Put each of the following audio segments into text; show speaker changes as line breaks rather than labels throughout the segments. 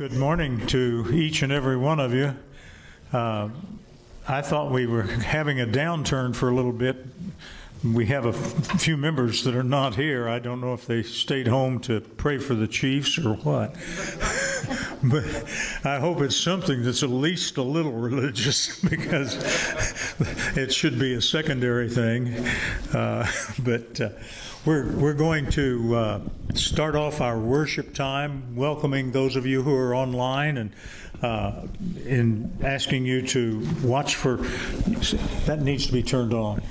Good morning to each and every one of you. Uh, I thought we were having a downturn for a little bit. We have a few members that are not here. I don't know if they stayed home to pray for the Chiefs or what. but I hope it's something that's at least a little religious because it should be a secondary thing. Uh, but uh, we're, we're going to uh, start off our worship time welcoming those of you who are online and uh, in asking you to watch for that needs to be turned on.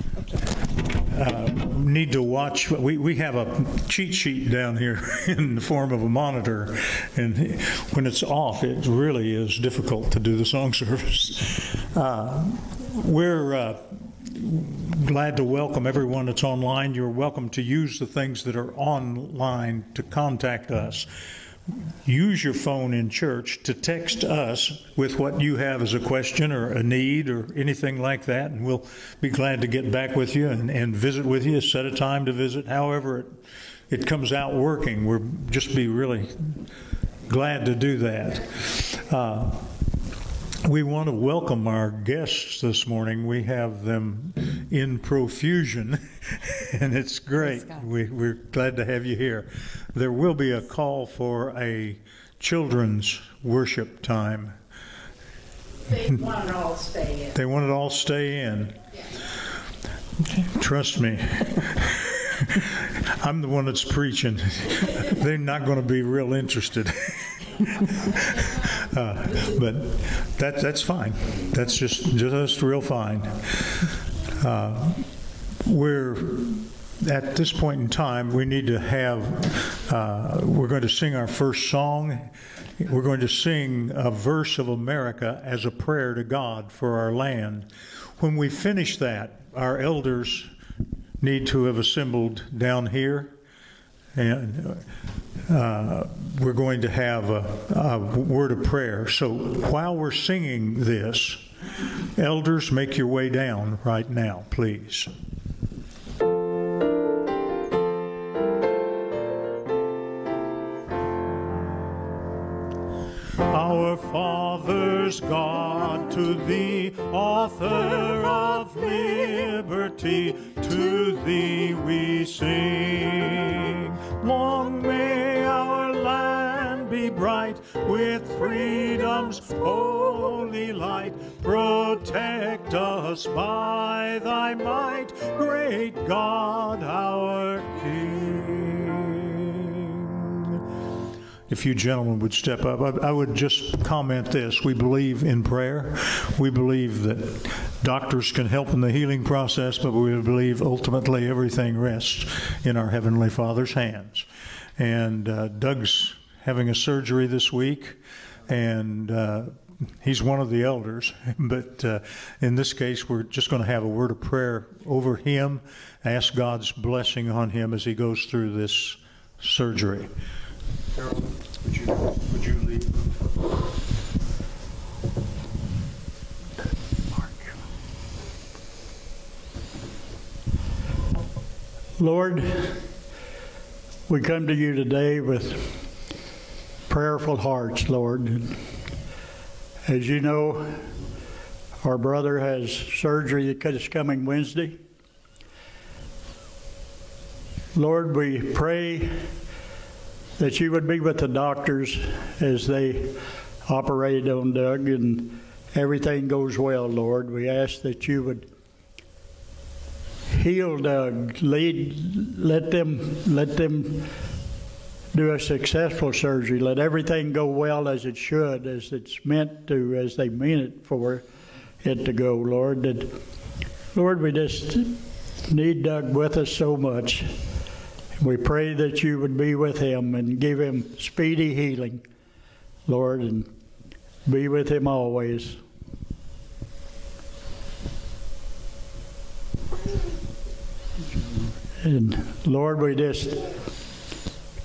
Uh, need to watch. We, we have a cheat sheet down here in the form of a monitor, and when it's off, it really is difficult to do the song service. Uh, we're uh, glad to welcome everyone that's online. You're welcome to use the things that are online to contact us. Use your phone in church to text us with what you have as a question or a need or anything like that, and we'll be glad to get back with you and, and visit with you, set a time to visit, however it, it comes out working. We'll just be really glad to do that. Uh, we want to welcome our guests this morning. We have them in profusion, and it's great. We, are glad to have you here. There will be a call for a children's worship time.
They want it all stay in.
They want it all stay in. Trust me. I'm the one that's preaching. They're not going to be real interested. uh, but that, that's fine. That's just, just real fine. Uh, we're at this point in time, we need to have, uh, we're going to sing our first song. We're going to sing a verse of America as a prayer to God for our land. When we finish that, our elders need to have assembled down here. And uh, we're going to have a, a word of prayer. So while we're singing this, elders, make your way down right now, please. Our fathers, God, to thee, author of liberty, to thee we sing. Long may our land be bright with freedom's holy light. Protect us by thy might, great God, our King. If you gentlemen would step up, I, I would just comment this. We believe in prayer. We believe that doctors can help in the healing process, but we believe ultimately everything rests in our Heavenly Father's hands. And uh, Doug's having a surgery this week, and uh, he's one of the elders. But uh, in this case, we're just going to have a word of prayer over him, ask God's blessing on him as he goes through this surgery. Harold, would you, would you lead?
Lord, we come to you today with prayerful hearts, Lord. As you know, our brother has surgery that is coming Wednesday. Lord, we pray that you would be with the doctors as they operate on Doug and everything goes well, Lord. We ask that you would heal Doug, lead, let them, let them do a successful surgery. Let everything go well as it should, as it's meant to, as they mean it for it to go, Lord. That, Lord, we just need Doug with us so much. We pray that you would be with him and give him speedy healing, Lord, and be with him always. And Lord, we just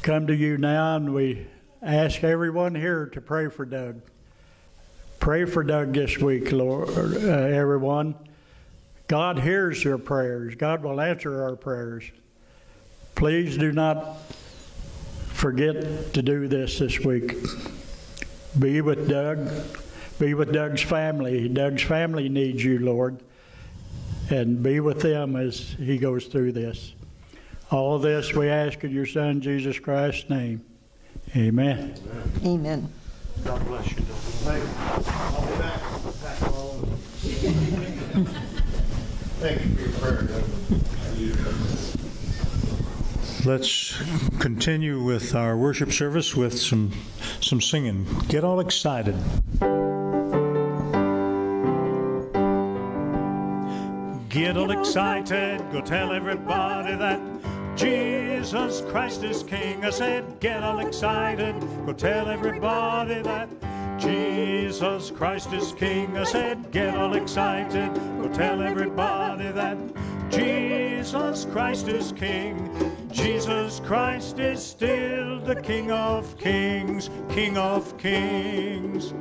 come to you now and we ask everyone here to pray for Doug. Pray for Doug this week, Lord, uh, everyone. God hears your prayers. God will answer our prayers. Please do not forget to do this this week. Be with Doug. Be with Doug's family. Doug's family needs you, Lord. And be with them as he goes through this. All this we ask in your Son, Jesus Christ's name. Amen.
Amen.
God bless you, Doug.
I'll be back. back. Thank you for your prayer, Doug.
Let's continue with our worship service with some, some singing. Get all excited. Get all excited, go tell everybody that Jesus Christ is King. I said, get all excited, go tell everybody that Jesus Christ is King. I said, get all excited, go tell everybody that Jesus Christ is King. Jesus Christ is still the King of Kings, King of Kings.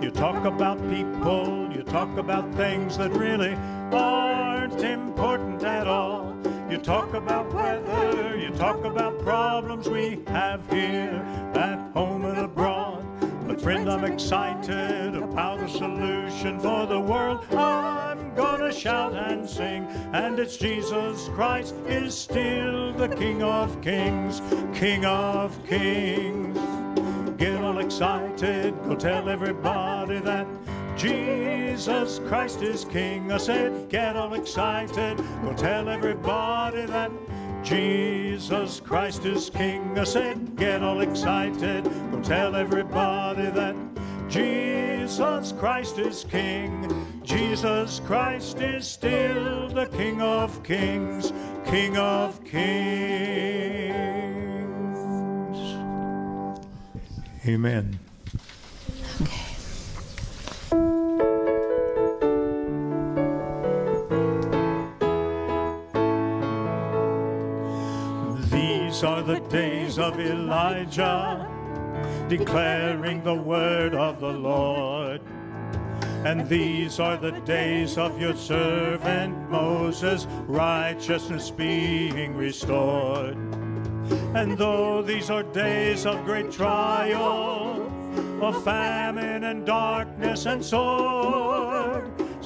You talk about people, you talk about things that really aren't important at all. You talk about weather, you talk about problems we have here at home and abroad. But friend, I'm excited about a solution for the world. I'm gonna shout and sing, and it's Jesus Christ is still the King of Kings, King of Kings. Get all excited, go tell everybody that Jesus Christ is King. I said, get all excited, go tell everybody that Jesus Christ is King. I said, get all excited, go tell everybody that Jesus Christ is King. Jesus Christ is still the King of Kings, King of Kings. Amen. These are the days of Elijah, declaring the word of the Lord. And these are the days of your servant Moses, righteousness being restored. And though these are days of great trial, of famine and darkness and sword,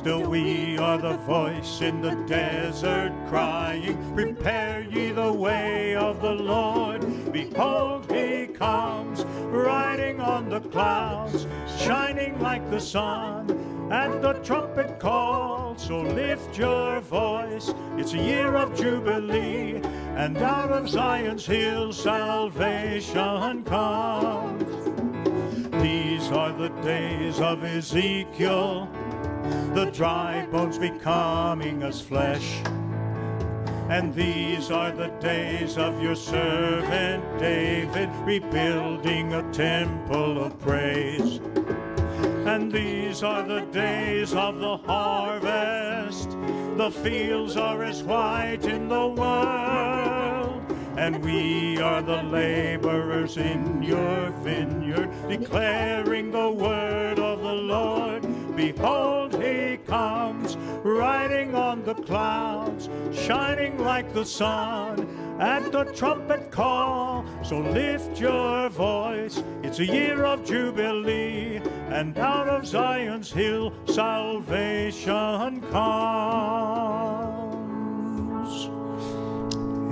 still we are the voice in the desert crying, Prepare ye the way of the Lord. Behold, he comes, riding on the clouds, shining like the sun. At the trumpet call, so lift your voice. It's a year of jubilee, and out of Zion's hill salvation comes. These are the days of Ezekiel, the dry bones becoming as flesh. And these are the days of your servant David, rebuilding a temple of praise. And these are the days of the harvest. The fields are as white in the world. And we are the laborers in your vineyard, declaring the word of the Lord. Behold, comes, riding on the clouds, shining like the sun at the trumpet call. So lift your voice, it's a year of jubilee, and out of Zion's hill salvation comes.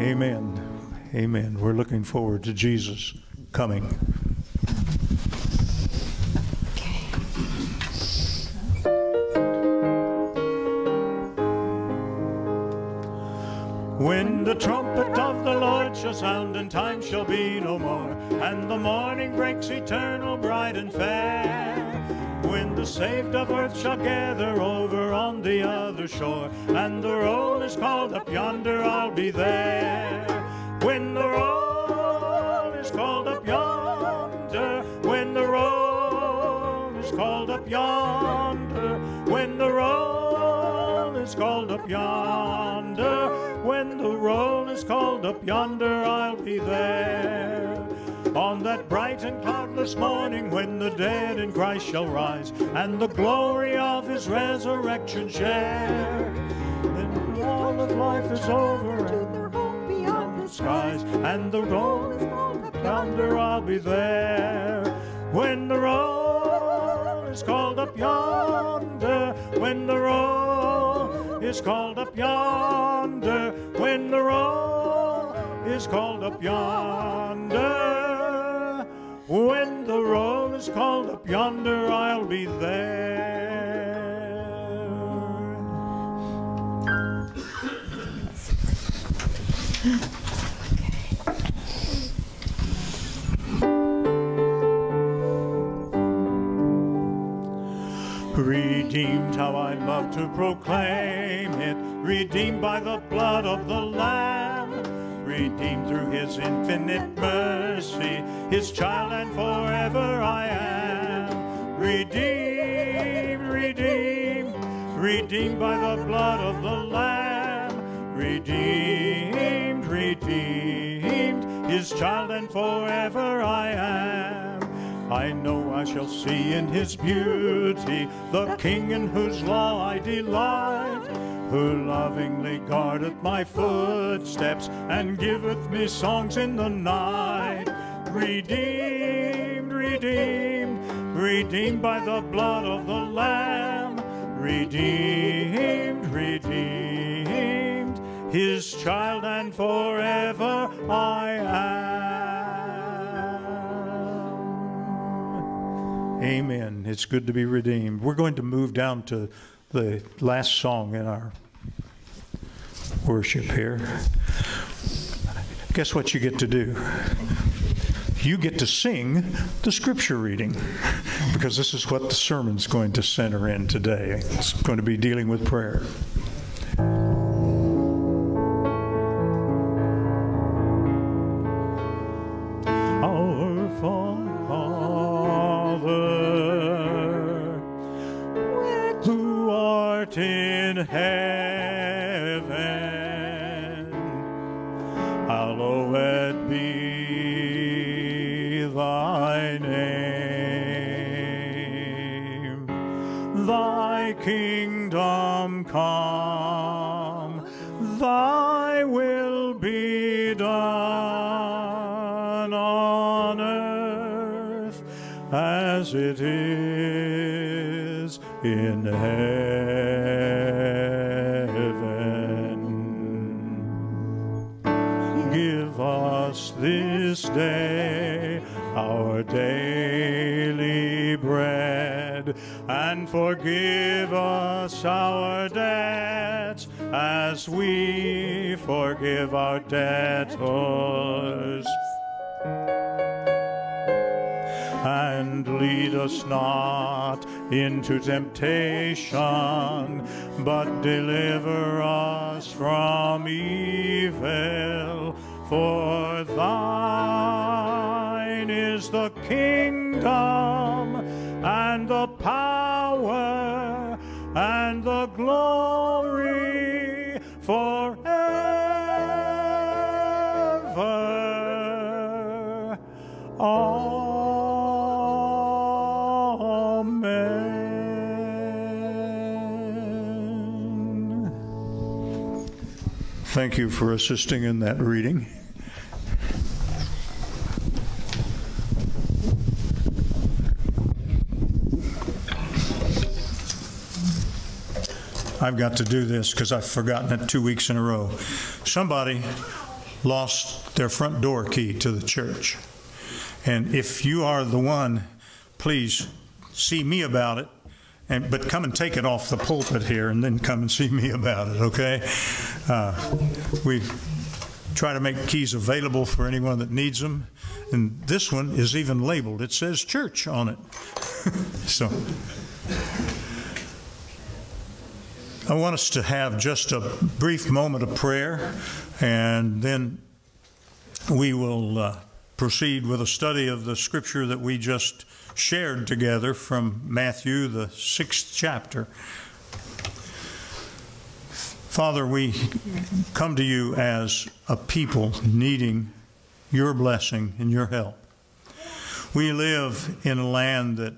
Amen. Amen. We're looking forward to Jesus coming. When the trumpet of the Lord shall sound, and time shall be no more, and the morning breaks eternal, bright and fair. When the saved of earth shall gather over on the other shore, and the roll is called up yonder, I'll be there. When the roll is called up yonder, when the roll is called up yonder, when the roll is called up yonder, when the roll is called up yonder, I'll be there. On that bright and cloudless morning when the dead in Christ shall rise and the glory of his resurrection share. Then all of life is over and beyond the skies and the roll is called up yonder, I'll be there. When the roll is called up yonder, when the roll is called up yonder, when the roll is called up yonder, when the roll is called up yonder, I'll be there. Love to proclaim it. Redeemed by the blood of the Lamb. Redeemed through his infinite mercy. His child and forever I am. Redeemed, redeemed, redeemed by the blood of the Lamb. Redeemed, redeemed, his child and forever I am. I know I shall see in his beauty the King in whose law I delight, who lovingly guardeth my footsteps and giveth me songs in the night. Redeemed, redeemed, redeemed by the blood of the Lamb. Redeemed, redeemed, his child and forever I am. Amen. It's good to be redeemed. We're going to move down to the last song in our worship here. Guess what you get to do? You get to sing the scripture reading because this is what the sermon's going to center in today. It's going to be dealing with prayer. Us not into temptation, but deliver us from evil. For thine is the kingdom, and the power, Thank you for assisting in that reading. I've got to do this because I've forgotten it two weeks in a row. Somebody lost their front door key to the church. And if you are the one, please see me about it. And, but come and take it off the pulpit here and then come and see me about it, okay? Uh, we try to make keys available for anyone that needs them. And this one is even labeled, it says church on it. so. I want us to have just a brief moment of prayer, and then we will uh, proceed with a study of the scripture that we just shared together from Matthew, the sixth chapter. Father, we come to you as a people needing your blessing and your help. We live in a land that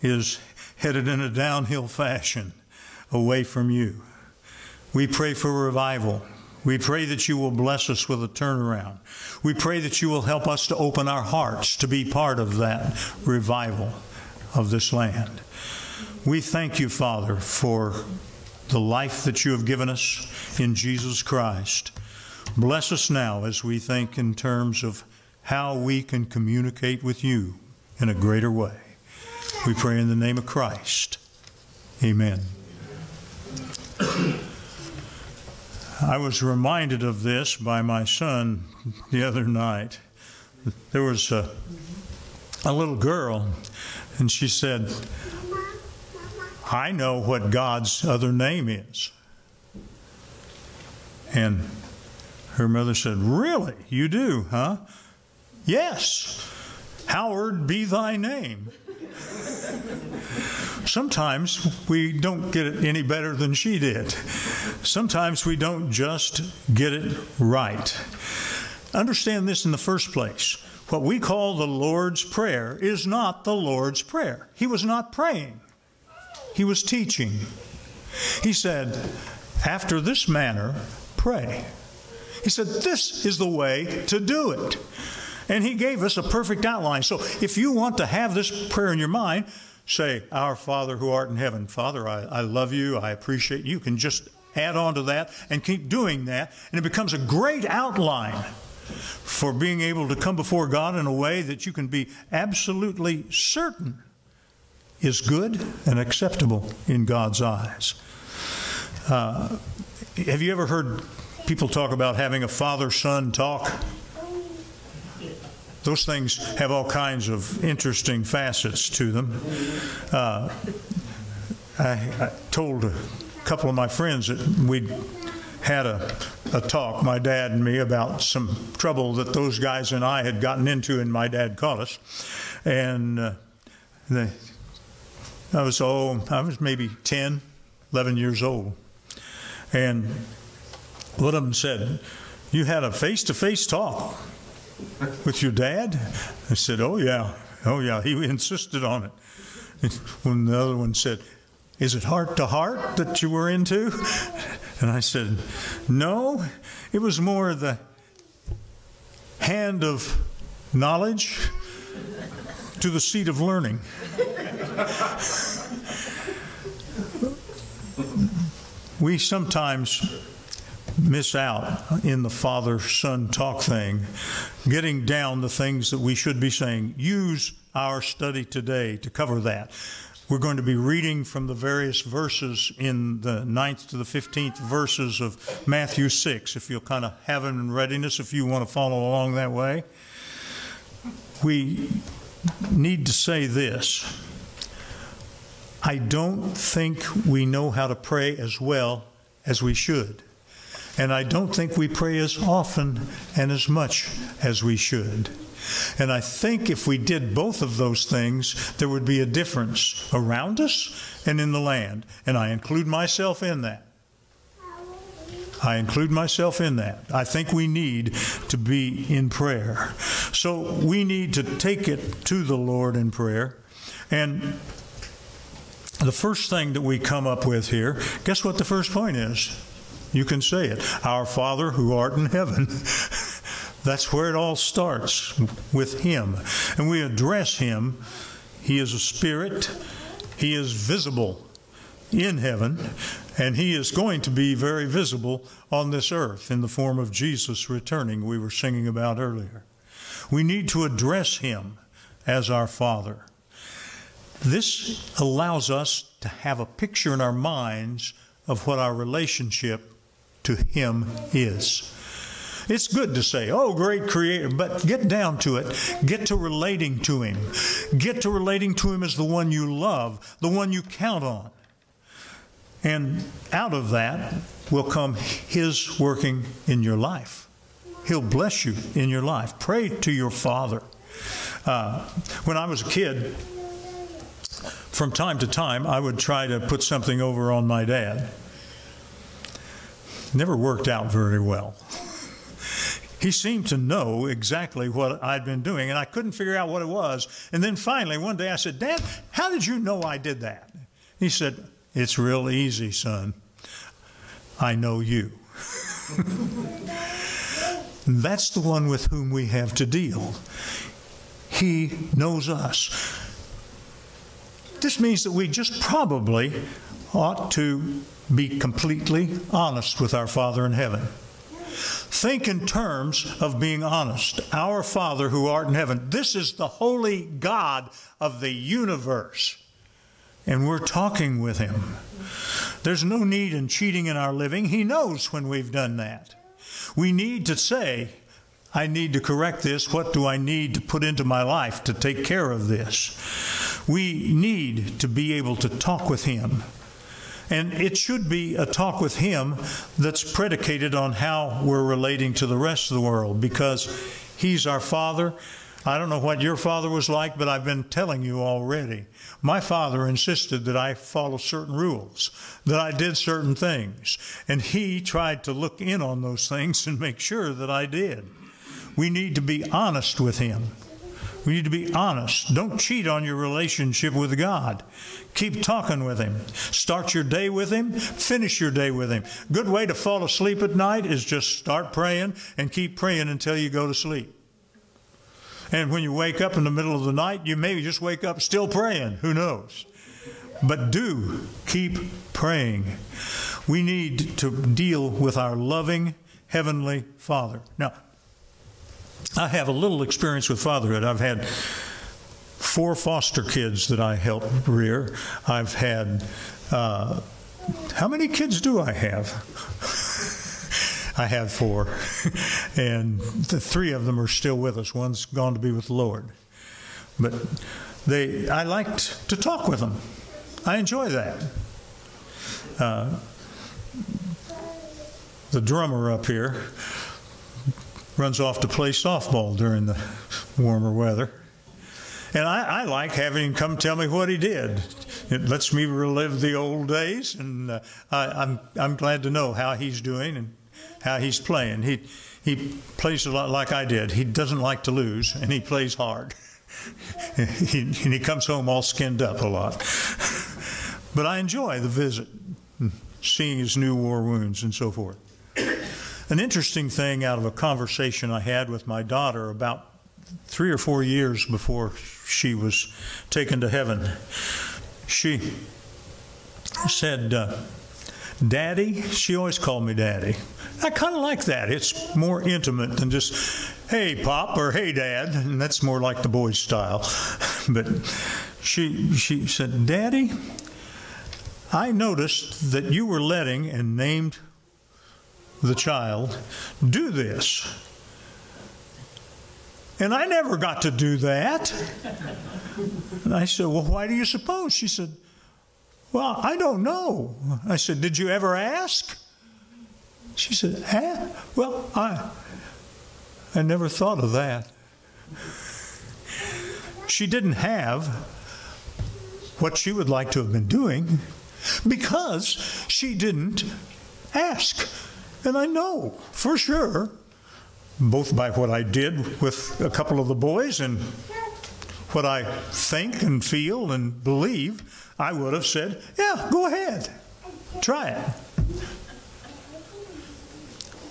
is headed in a downhill fashion away from you. We pray for revival. We pray that you will bless us with a turnaround. We pray that you will help us to open our hearts to be part of that revival of this land. We thank you, Father, for the life that you have given us in Jesus Christ. Bless us now as we think in terms of how we can communicate with you in a greater way. We pray in the name of Christ. Amen. I was reminded of this by my son the other night. There was a, a little girl, and she said, I know what God's other name is. And her mother said, Really? You do, huh? Yes. Howard be thy name. Sometimes we don't get it any better than she did. Sometimes we don't just get it right. Understand this in the first place. What we call the Lord's Prayer is not the Lord's Prayer. He was not praying, he was teaching. He said, After this manner, pray. He said, This is the way to do it. And he gave us a perfect outline. So if you want to have this prayer in your mind, say, Our Father who art in heaven. Father, I, I love you. I appreciate you. You can just add on to that and keep doing that. And it becomes a great outline for being able to come before God in a way that you can be absolutely certain is good and acceptable in God's eyes. Uh, have you ever heard people talk about having a father son talk? Those things have all kinds of interesting facets to them. Uh, I, I, told a couple of my friends that we'd had a, a talk, my dad and me, about some trouble that those guys and I had gotten into, and my dad caught us. And uh, they, I was, oh, I was maybe 10, 11 years old. And one of them said, You had a face to face talk with your dad? I said, Oh, yeah. Oh, yeah. He insisted on it. When the other one said, Is it heart to heart that you were into? And I said, No. It was more the hand of knowledge to the seat of learning. we sometimes miss out in the father son talk thing, getting down the things that we should be saying. Use our study today to cover that. We're going to be reading from the various verses in the 9th to the 15th verses of Matthew 6, if you'll kind of have them in readiness, if you want to follow along that way. We need to say this I don't think we know how to pray as well as we should. And I don't think we pray as often and as much as we should. And I think if we did both of those things, there would be a difference around us and in the land. And I include myself in that. I include myself in that. I think we need to be in prayer. So we need to take it to the Lord in prayer. And the first thing that we come up with here, guess what the first point is? You can say it. Our Father who art in heaven. That's where it all starts with Him. And we address Him. He is a spirit, He is visible in heaven, and He is going to be very visible on this earth in the form of Jesus returning, we were singing about earlier. We need to address Him as our Father. This allows us to have a picture in our minds of what our relationship to Him is. It's good to say, oh, great creator, but get down to it. Get to relating to Him. Get to relating to Him as the one you love, the one you count on. And out of that will come His working in your life. He'll bless you in your life. Pray to your Father. Uh, when I was a kid, from time to time, I would try to put something over on my dad never worked out very well. He seemed to know exactly what I'd been doing, and I couldn't figure out what it was. And then finally, one day I said, Dad, how did you know I did that? He said, It's real easy, son. I know you. That's the one with whom we have to deal. He knows us. This means that we just probably ought to be completely honest with our Father in heaven. Think in terms of being honest. Our Father who art in heaven. This is the holy God of the universe. And we're talking with him. There's no need in cheating in our living. He knows when we've done that. We need to say, I need to correct this. What do I need to put into my life to take care of this? We need to be able to talk with Him. And it should be a talk with Him that's predicated on how we're relating to the rest of the world because He's our Father. I don't know what your father was like, but I've been telling you already. My father insisted that I follow certain rules, that I did certain things, and he tried to look in on those things and make sure that I did. We need to be honest with him. We need to be honest. Don't cheat on your relationship with God. Keep talking with Him. Start your day with Him. Finish your day with Him. Good way to fall asleep at night is just start praying and keep praying until you go to sleep. And when you wake up in the middle of the night, you maybe just wake up still praying. Who knows? But do keep praying. We need to deal with our loving Heavenly Father. Now, I have a little experience with fatherhood. I've had four foster kids that I helped rear. I've had, uh, how many kids do I have? I have four, and the three of them are still with us. One's gone to be with the Lord, but they. I liked to talk with them. I enjoy that. Uh, the drummer up here runs off to play softball during the warmer weather. And I, I, like having him come tell me what he did. It lets me relive the old days, and uh, I, I'm, I'm glad to know how he's doing and how he's playing. He, he plays a lot like I did. He doesn't like to lose, and he plays hard. he, and he comes home all skinned up a lot. but I enjoy the visit, seeing his new war wounds and so forth. An interesting thing out of a conversation I had with my daughter about three or four years before she was taken to heaven, she said, uh, Daddy, she always called me Daddy. I kind of like that. It's more intimate than just, hey, Pop, or hey, Dad. And that's more like the boys' style. but she, she said, Daddy, I noticed that you were letting and named the child do this. And I never got to do that. And I said, Well, why do you suppose? She said, Well, I don't know. I said, Did you ever ask? She said, eh? Well, I, I never thought of that. She didn't have what she would like to have been doing because she didn't ask. And I know for sure, both by what I did with a couple of the boys and what I think and feel and believe, I would have said, Yeah, go ahead, try it.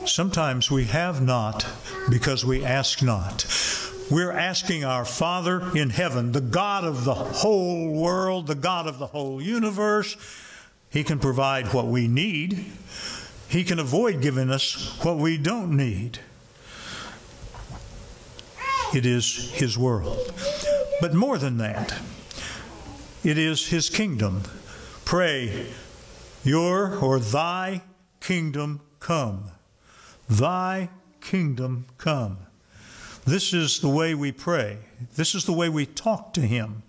Sometimes we have not because we ask not. We're asking our Father in heaven, the God of the whole world, the God of the whole universe. He can provide what we need. He can avoid giving us what we don't need. It is His world. But more than that, it is His kingdom. Pray, Your or Thy kingdom come. Thy kingdom come. This is the way we pray. This is the way we talk to Him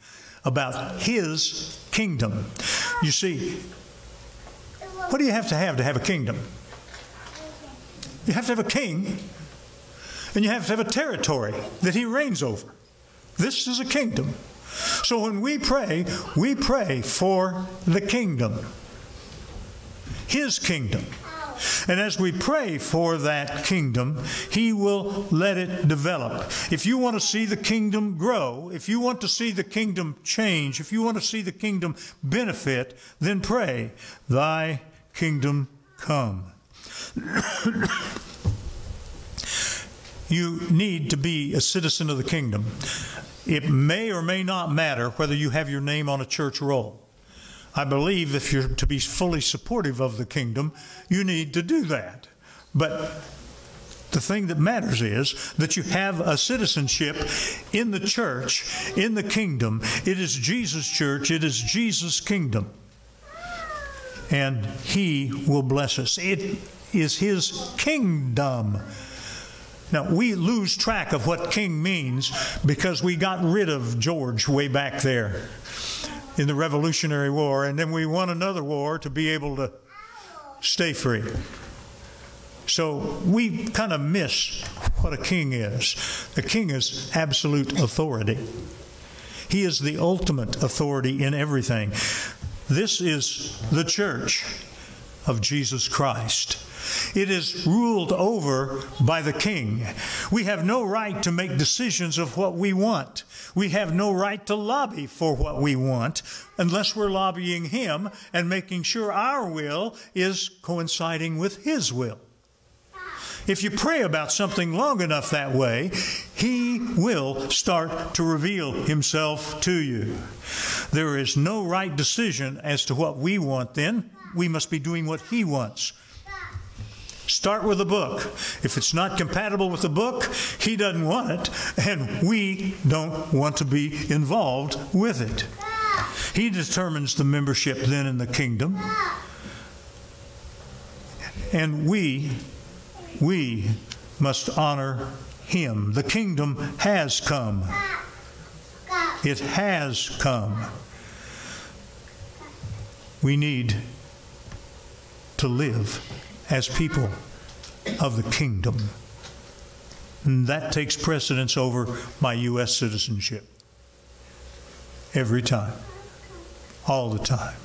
about His kingdom. You see, what do you have to have to have a kingdom? You have to have a king, and you have to have a territory that He reigns over. This is a kingdom. So when we pray, we pray for the kingdom, His kingdom. And as we pray for that kingdom, He will let it develop. If you want to see the kingdom grow, if you want to see the kingdom change, if you want to see the kingdom benefit, then pray, Thy kingdom come. you need to be a citizen of the kingdom. It may or may not matter whether you have your name on a church roll. I believe if you're to be fully supportive of the kingdom, you need to do that. But the thing that matters is that you have a citizenship in the church, in the kingdom. It is Jesus' church, it is Jesus' kingdom. And He will bless us. It is His kingdom. Now, we lose track of what king means because we got rid of George way back there in the Revolutionary War, and then we won another war to be able to stay free. So we kind of miss what a king is. A king is absolute authority. He is the ultimate authority in everything. This is the church of Jesus Christ. It is ruled over by the king. We have no right to make decisions of what we want. We have no right to lobby for what we want unless we're lobbying him and making sure our will is coinciding with his will. If you pray about something long enough that way, He will start to reveal Himself to you. There is no right decision as to what we want then. We must be doing what He wants. Start with the book. If it's not compatible with the book, He doesn't want it, and we don't want to be involved with it. He determines the membership then in the kingdom. And we we must honor him. The kingdom has come. It has come. We need to live as people of the kingdom. And that takes precedence over my U.S. citizenship. Every time. All the time.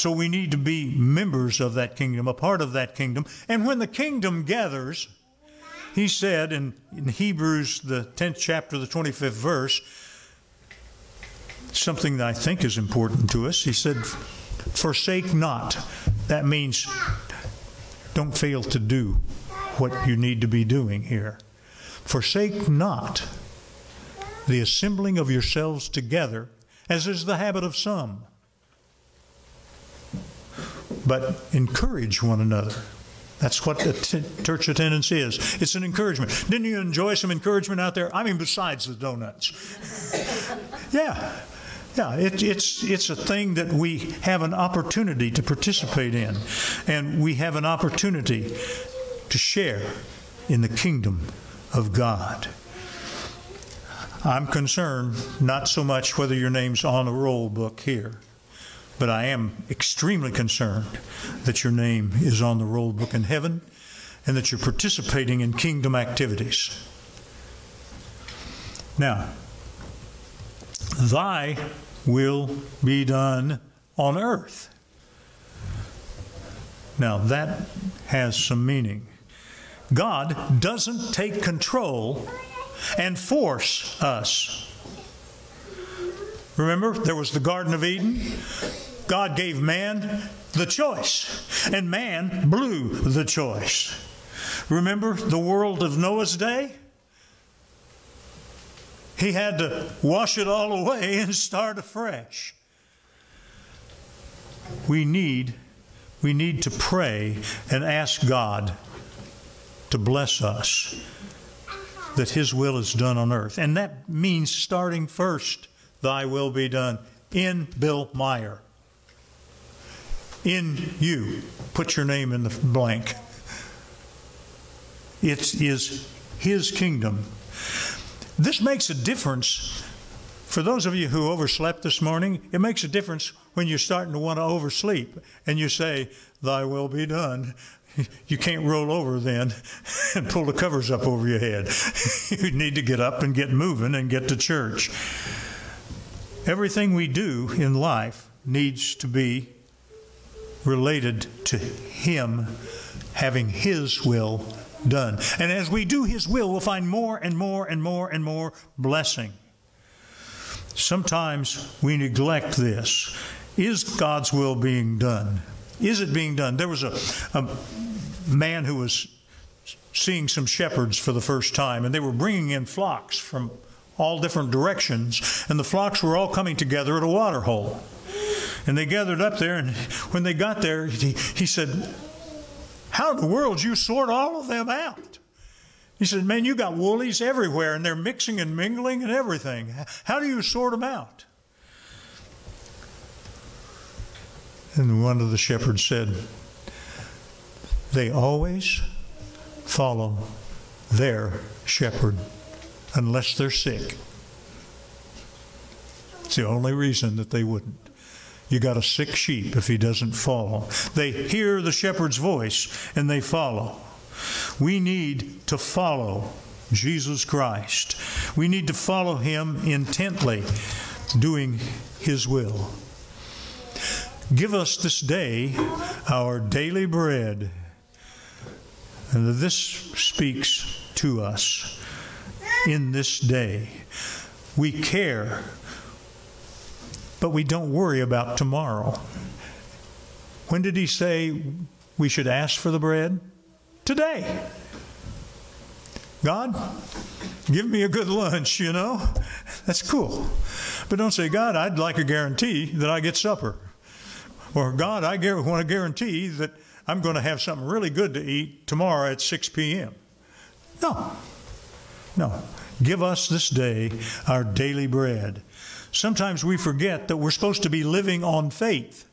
So we need to be members of that kingdom, a part of that kingdom. And when the kingdom gathers, he said in, in Hebrews, the 10th chapter, the 25th verse, something that I think is important to us. He said, Forsake not. That means don't fail to do what you need to be doing here. Forsake not the assembling of yourselves together, as is the habit of some but encourage one another. That's what the t- church attendance is. It's an encouragement. Didn't you enjoy some encouragement out there? I mean, besides the donuts. yeah. Yeah, it, it's, it's a thing that we have an opportunity to participate in, and we have an opportunity to share in the kingdom of God. I'm concerned not so much whether your name's on a roll book here but I am extremely concerned that your name is on the roll book in heaven and that you're participating in kingdom activities. Now, thy will be done on earth. Now, that has some meaning. God doesn't take control and force us. Remember, there was the Garden of Eden. God gave man the choice, and man blew the choice. Remember the world of Noah's day? He had to wash it all away and start afresh. We need we need to pray and ask God to bless us that his will is done on earth. And that means starting first, thy will be done in Bill Mieir in you. Put your name in the blank. It is His kingdom. This makes a difference for those of you who overslept this morning. It makes a difference when you're starting to want to oversleep and you say, Thy will be done. You can't roll over then and pull the covers up over your head. you need to get up and get moving and get to church. Everything we do in life needs to be related to Him having His will done. And as we do His will, we'll find more and more and more and more blessing. Sometimes we neglect this. Is God's will being done? Is it being done? There was a, a man who was seeing some shepherds for the first time, and they were bringing in flocks from all different directions, and the flocks were all coming together at a water hole. And they gathered up there, and when they got there, he, he said, How in the world you sort all of them out? He said, Man, you got woolies everywhere, and they're mixing and mingling and everything. How do you sort them out? And one of the shepherds said, They always follow their shepherd unless they're sick. It's the only reason that they wouldn't. You got a sick sheep if he doesn't follow. They hear the shepherd's voice and they follow. We need to follow Jesus Christ. We need to follow him intently, doing his will. Give us this day our daily bread. And this speaks to us in this day. We care, but we don't worry about tomorrow. When did he say we should ask for the bread? Today. God, give me a good lunch, you know? That's cool. But don't say, God, I'd like a guarantee that I get supper. Or, God, I want to guarantee that I'm going to have something really good to eat tomorrow at 6 p.m. No. No. Give us this day our daily bread. Sometimes we forget that we're supposed to be living on faith.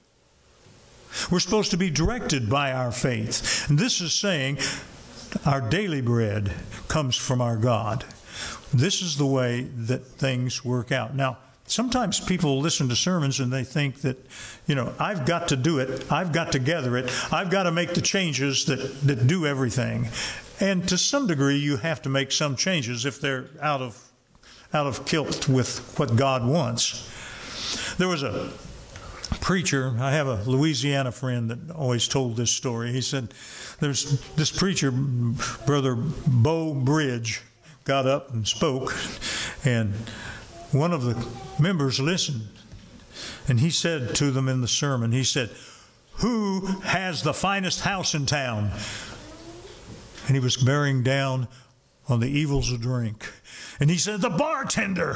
We're supposed to be directed by our faith. And this is saying our daily bread comes from our God. This is the way that things work out. Now, sometimes people listen to sermons and they think that, you know, I've got to do it, I've got to gather it, I've got to make the changes that, that do everything. And to some degree, you have to make some changes if they're out of, out of kilt with what God wants. There was a preacher, I have a Louisiana friend that always told this story. He said, There's this preacher, Brother Bo Bridge, got up and spoke, and one of the members listened. And he said to them in the sermon, He said, Who has the finest house in town? And he was bearing down on the evils of drink. And he said, The bartender.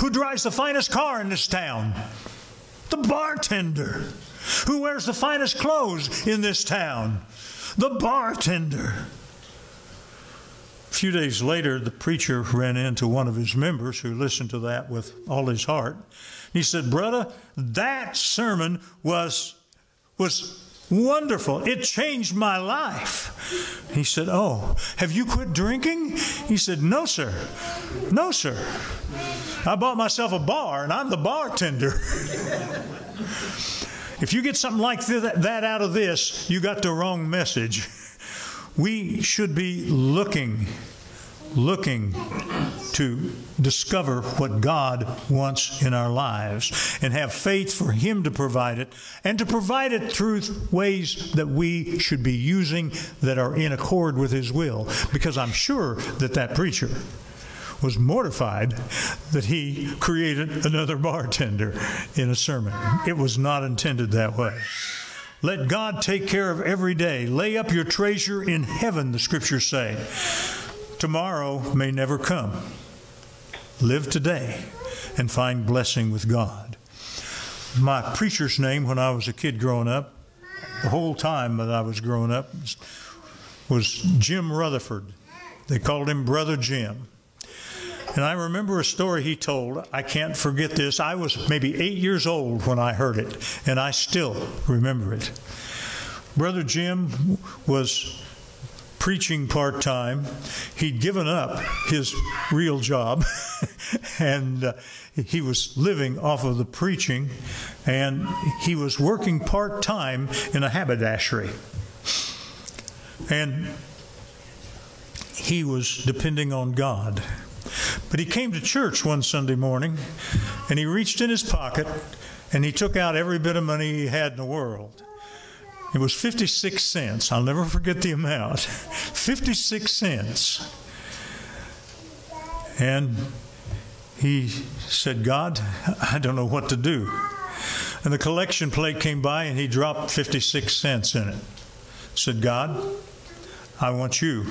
Who drives the finest car in this town? The bartender. Who wears the finest clothes in this town? The bartender. A few days later, the preacher ran into one of his members who listened to that with all his heart. He said, Brother, that sermon was, was wonderful. It changed my life. He said, Oh, have you quit drinking? He said, No, sir. No, sir. I bought myself a bar and I'm the bartender. if you get something like that out of this, you got the wrong message. We should be looking, looking to discover what God wants in our lives and have faith for Him to provide it and to provide it through ways that we should be using that are in accord with His will. Because I'm sure that that preacher was mortified that he created another bartender in a sermon. It was not intended that way. Let God take care of every day. Lay up your treasure in heaven, the scriptures say. Tomorrow may never come. Live today and find blessing with God. My preacher's name when I was a kid growing up, the whole time that I was growing up, was Jim Rutherford. They called him Brother Jim. And I remember a story he told. I can't forget this. I was maybe eight years old when I heard it, and I still remember it. Brother Jim was preaching part time. He'd given up his real job, and uh, he was living off of the preaching, and he was working part time in a haberdashery. And he was depending on God. But he came to church one Sunday morning and he reached in his pocket and he took out every bit of money he had in the world. It was 56 cents. I'll never forget the amount 56 cents. And he said, God, I don't know what to do. And the collection plate came by and he dropped 56 cents in it. Said, God, I want you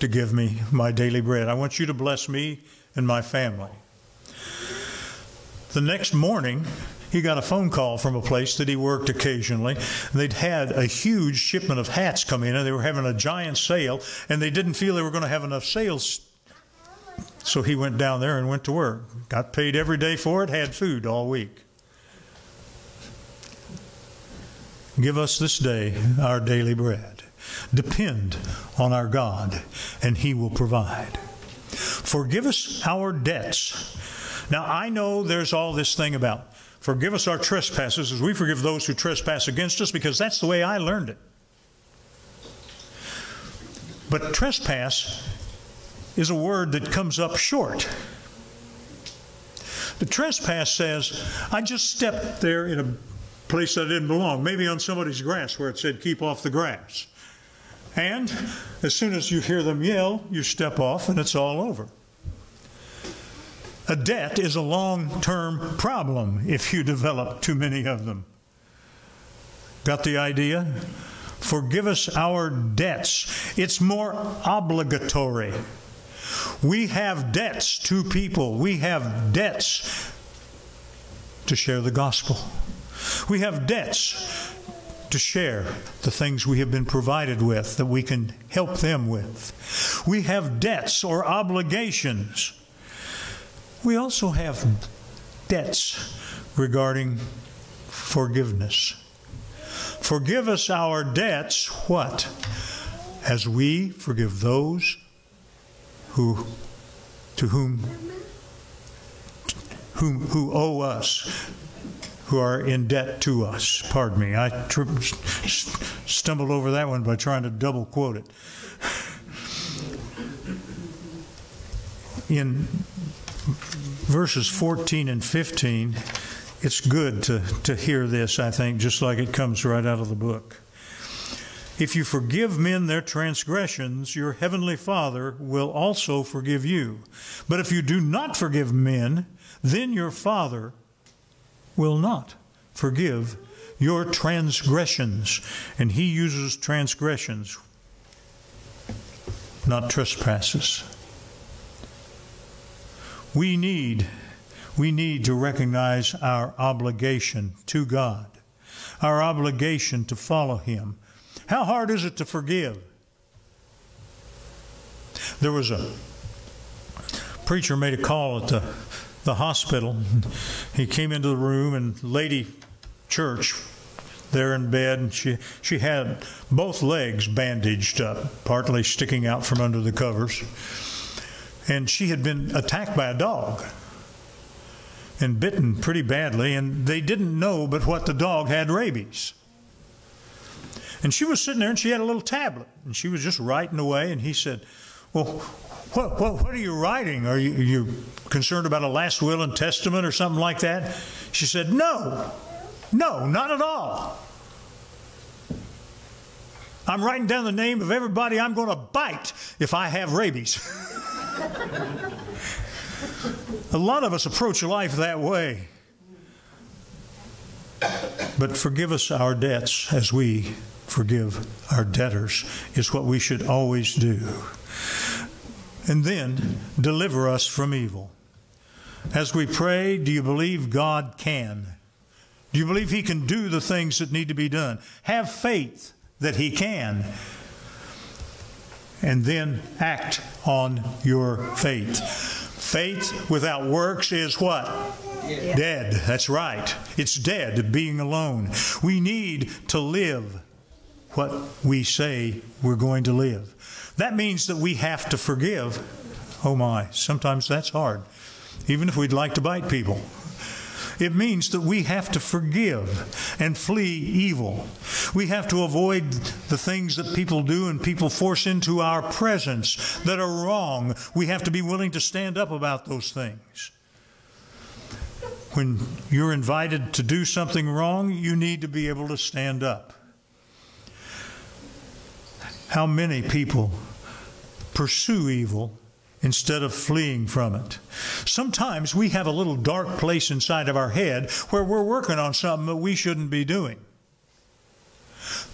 to give me my daily bread. I want you to bless me and my family. The next morning, he got a phone call from a place that he worked occasionally. They'd had a huge shipment of hats come in, and they were having a giant sale, and they didn't feel they were going to have enough sales. So he went down there and went to work. Got paid every day for it, had food all week. Give us this day our daily bread. Depend on our God, and He will provide. Forgive us our debts. Now, I know there's all this thing about forgive us our trespasses as we forgive those who trespass against us, because that's the way I learned it. But trespass is a word that comes up short. The trespass says, I just stepped there in a place that didn't belong, maybe on somebody's grass where it said, keep off the grass. And as soon as you hear them yell, you step off and it's all over. A debt is a long term problem if you develop too many of them. Got the idea? Forgive us our debts. It's more obligatory. We have debts to people, we have debts to share the gospel. We have debts to share the things we have been provided with that we can help them with. We have debts or obligations. We also have debts regarding forgiveness. Forgive us our debts, what? As we forgive those who to whom whom who owe us who are in debt to us. Pardon me. I stumbled over that one by trying to double quote it. In verses 14 and 15, it's good to, to hear this, I think, just like it comes right out of the book. If you forgive men their transgressions, your heavenly Father will also forgive you. But if you do not forgive men, then your Father will not forgive your transgressions. And he uses transgressions, not trespasses. We need we need to recognize our obligation to God, our obligation to follow him. How hard is it to forgive? There was a preacher made a call at the the hospital. He came into the room, and Lady Church there in bed, and she, she had both legs bandaged up, partly sticking out from under the covers. And she had been attacked by a dog and bitten pretty badly, and they didn't know but what the dog had rabies. And she was sitting there and she had a little tablet and she was just writing away. And he said, Well, what, what, what are you writing? Are you, are you concerned about a last will and testament or something like that? She said, No, no, not at all. I'm writing down the name of everybody I'm going to bite if I have rabies. a lot of us approach life that way. But forgive us our debts as we forgive our debtors, is what we should always do and then deliver us from evil. As we pray, do you believe God can? Do you believe He can do the things that need to be done? Have faith that He can. And then act on your faith. Faith without works is what? Yeah. Dead. That's right. It's dead, being alone. We need to live what we say we're going to live. That means that we have to forgive. Oh my, sometimes that's hard, even if we'd like to bite people. It means that we have to forgive and flee evil. We have to avoid the things that people do and people force into our presence that are wrong. We have to be willing to stand up about those things. When you're invited to do something wrong, you need to be able to stand up. How many people pursue evil instead of fleeing from it? Sometimes we have a little dark place inside of our head where we're working on something that we shouldn't be doing.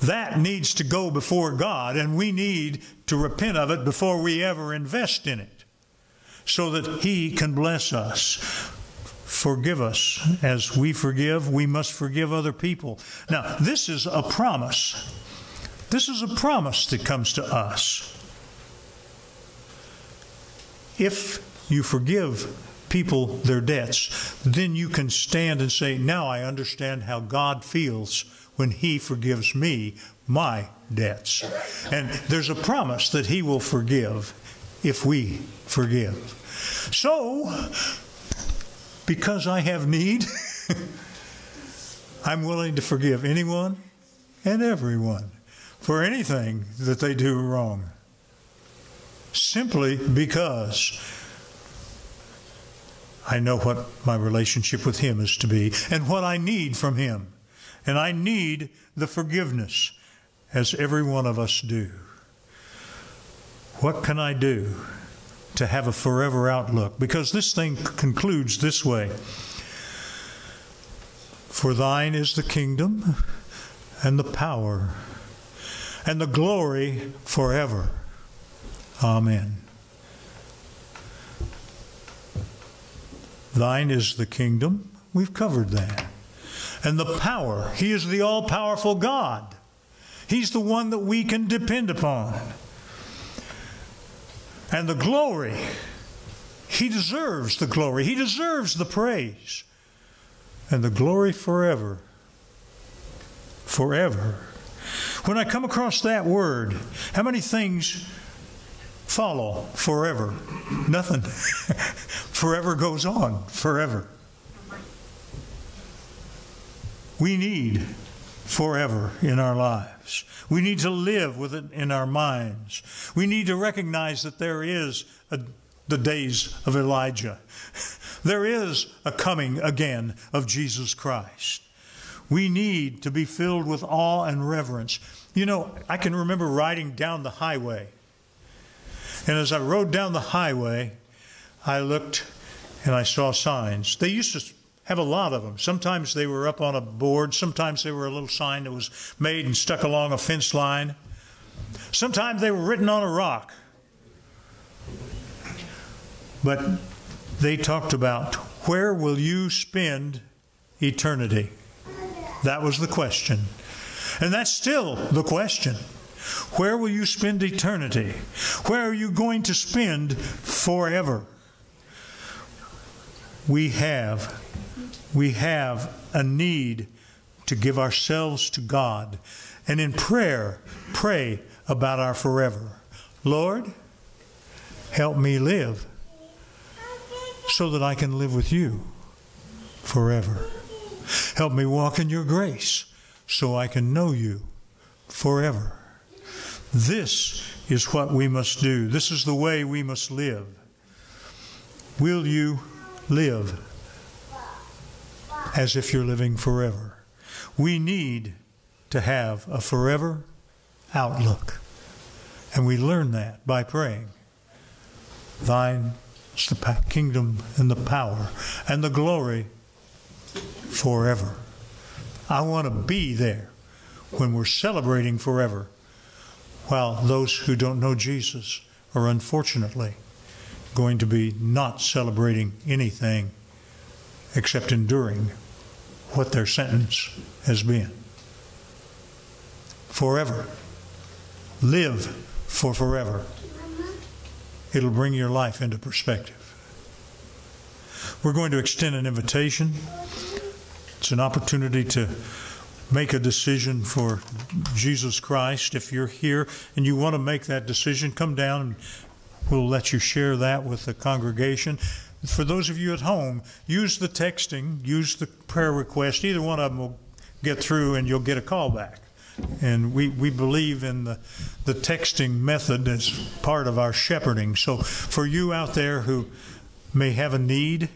That needs to go before God, and we need to repent of it before we ever invest in it so that He can bless us. Forgive us as we forgive, we must forgive other people. Now, this is a promise. This is a promise that comes to us. If you forgive people their debts, then you can stand and say, Now I understand how God feels when He forgives me my debts. And there's a promise that He will forgive if we forgive. So, because I have need, I'm willing to forgive anyone and everyone for anything that they do wrong. Simply because I know what my relationship with Him is to be and what I need from Him. And I need the forgiveness, as every one of us do. What can I do to have a forever outlook? Because this thing concludes this way For thine is the kingdom and the power and the glory forever. Amen. Thine is the kingdom. We've covered that. And the power. He is the all powerful God. He's the one that we can depend upon. And the glory. He deserves the glory. He deserves the praise. And the glory forever. Forever. When I come across that word, how many things follow forever? Nothing. forever goes on, forever. We need forever in our lives. We need to live with it in our minds. We need to recognize that there is a, the days of Elijah. There is a coming again of Jesus Christ. We need to be filled with awe and reverence. You know, I can remember riding down the highway. And as I rode down the highway, I looked and I saw signs. They used to have a lot of them. Sometimes they were up on a board, sometimes they were a little sign that was made and stuck along a fence line. Sometimes they were written on a rock. But they talked about where will you spend eternity? That was the question. And that's still the question. Where will you spend eternity? Where are you going to spend forever? We have we have a need to give ourselves to God and in prayer pray about our forever. Lord, help me live so that I can live with you forever. Help me walk in your grace so I can know you forever. This is what we must do. This is the way we must live. Will you live as if you're living forever? We need to have a forever outlook. And we learn that by praying. Thine is the kingdom and the power and the glory forever. I want to be there when we're celebrating forever, while those who don't know Jesus are unfortunately going to be not celebrating anything except enduring what their sentence has been. Forever. Live for forever. It'll bring your life into perspective. We're going to extend an invitation. It's an opportunity to make a decision for Jesus Christ. If you're here and you want to make that decision, come down and we'll let you share that with the congregation. For those of you at home, use the texting, use the prayer request. Either one of them will get through and you'll get a call back. And we, we believe in the, the texting method as part of our shepherding. So for you out there who may have a need,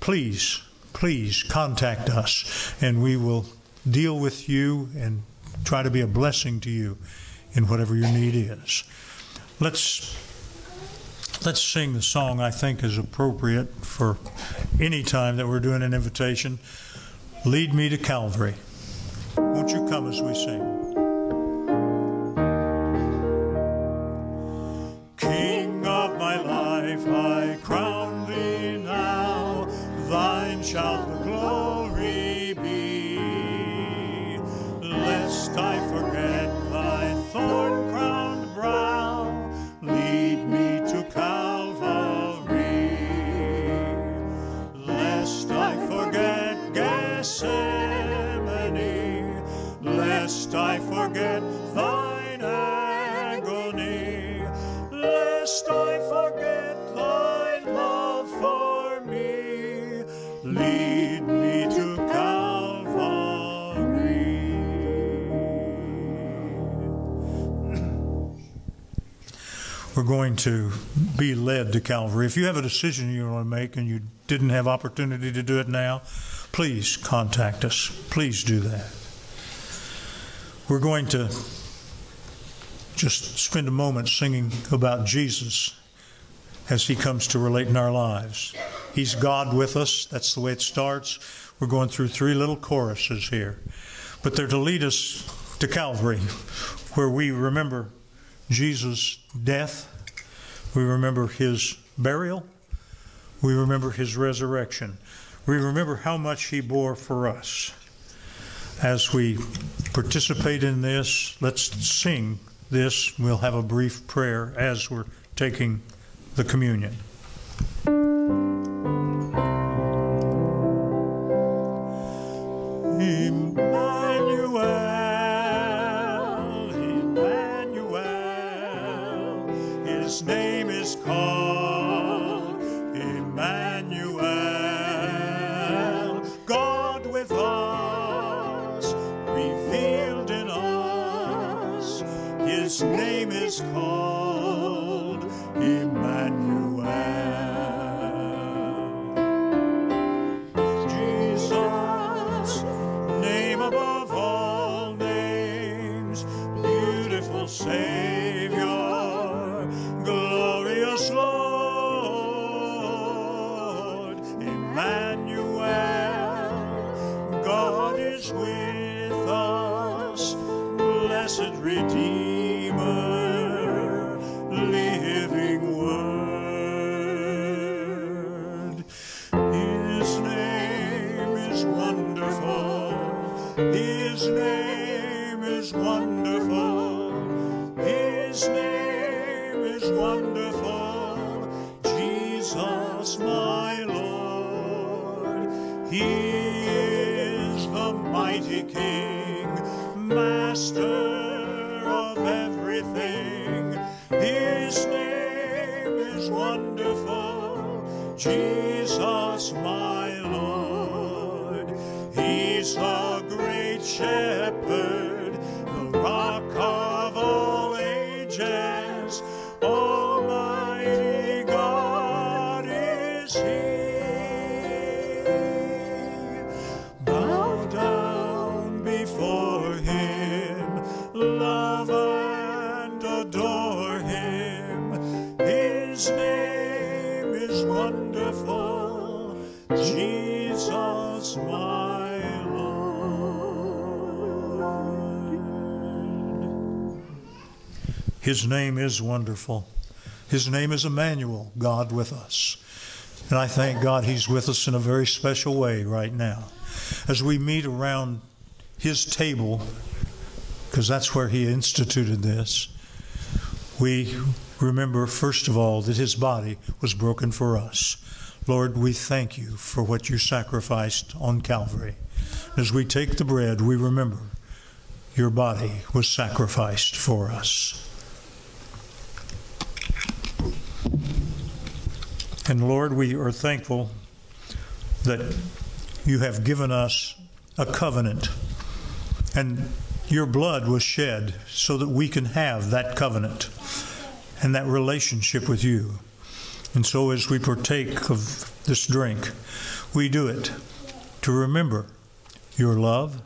please, please contact us and we will deal with you and try to be a blessing to you in whatever your need is. Let's let's sing the song I think is appropriate for any time that we're doing an invitation. Lead me to Calvary. Won't you come as we sing? King of my life, I crown thee now, thine shall to be led to Calvary. If you have a decision you want to make and you didn't have opportunity to do it now, please contact us. Please do that. We're going to just spend a moment singing about Jesus as he comes to relate in our lives. He's God with us. That's the way it starts. We're going through three little choruses here. But they're to lead us to Calvary, where we remember Jesus' death, we remember his burial, we remember his resurrection, we remember how much he bore for us. As we participate in this, let's sing this. We'll have a brief prayer as we're taking the communion. Emmanuel, his name is called Emmanuel, God with us, revealed in us, his name is called His name is wonderful. His name is Emmanuel, God with us. And I thank God He's with us in a very special way right now. As we meet around His table, because that's where He instituted this, we remember, first of all, that His body was broken for us. Lord, we thank you for what you sacrificed on Calvary. As we take the bread, we remember your body was sacrificed for us. And Lord, we are thankful that you have given us a covenant. And your blood was shed so that we can have that covenant and that relationship with you. And so as we partake of this drink, we do it to remember your love,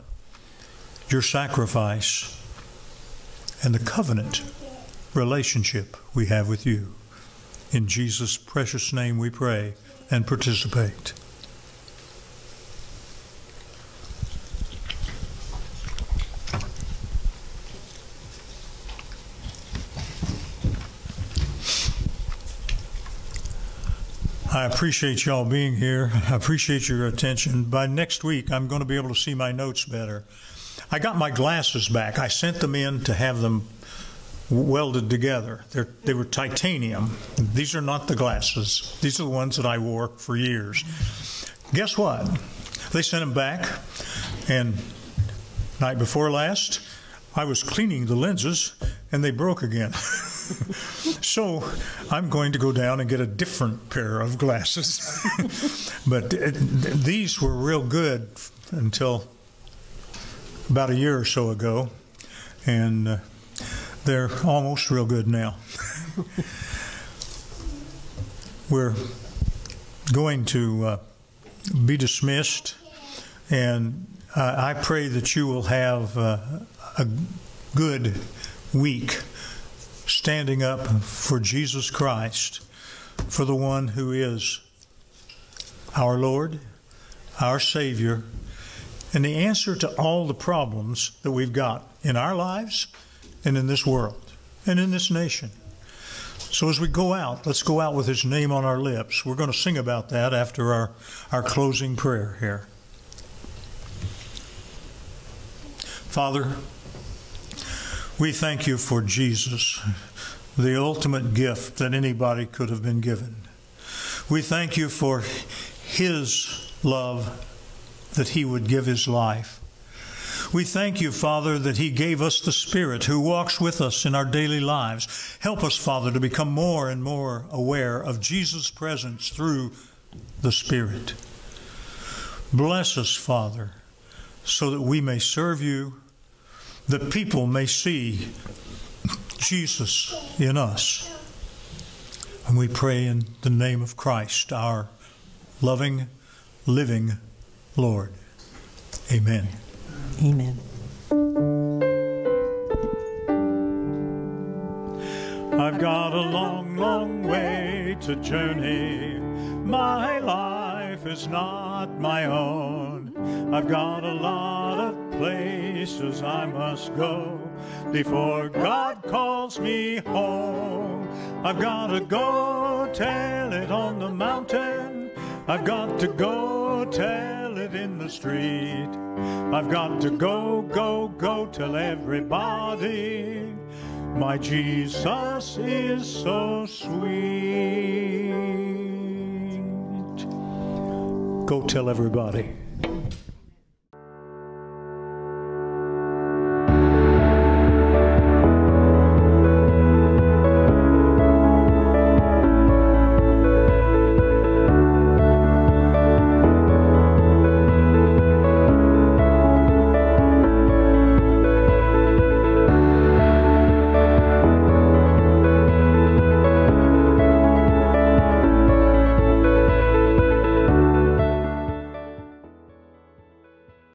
your sacrifice, and the covenant relationship we have with you. In Jesus' precious name we pray and participate. I appreciate y'all being here. I appreciate your attention. By next week, I'm going to be able to see my notes better. I got my glasses back. I sent them in to have them welded together. They're, they were titanium. These are not the glasses. These are the ones that I wore for years. Guess what? They sent them back, and night before last, I was cleaning the lenses, and they broke again. so I'm going to go down and get a different pair of glasses. but it, these were real good until about a year or so ago, and uh, they're almost real good now. We're going to uh, be dismissed, and I pray that you will have uh, a good week standing up for Jesus Christ, for the one who is our Lord, our Savior, and the answer to all the problems that we've got in our lives and in this world and in this nation. So as we go out, let's go out with his name on our lips. We're going to sing about that after our, our closing prayer here. Father, we thank you for Jesus, the ultimate gift that anybody could have been given. We thank you for his love that he would give his life. We thank you, Father, that He gave us the Spirit who walks with us in our daily lives. Help us, Father, to become more and more aware of Jesus' presence through the Spirit. Bless us, Father, so that we may serve you, that people may see Jesus in us. And we pray in the name of Christ, our loving, living Lord. Amen.
Amen.
I've got a long, long way to journey. My life is not my own. I've got a lot of places I must go before God calls me home. I've got to go tell it on the mountain. I've got to go tell it in the street. I've got to go, go, go tell everybody my Jesus is so sweet. Go tell everybody.